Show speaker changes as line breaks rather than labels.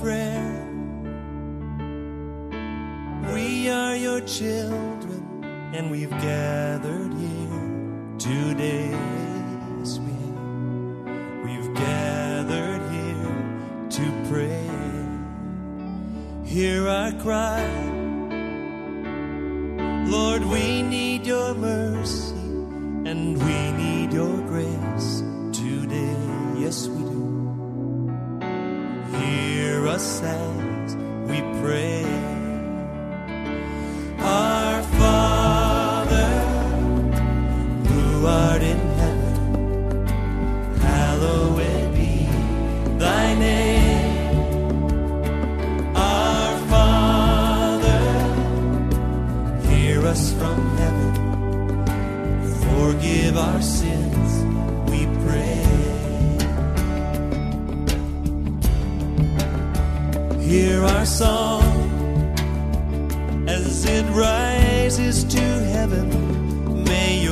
prayer. We are your children, and we've gathered here today. We have. We've gathered here to pray. Hear our cry. Lord, we need your mercy Hear us as we pray. Our Father, who art in heaven, hallowed be thy name. Our Father, hear us from heaven. Forgive our sins, Hear our song as it rises to heaven. May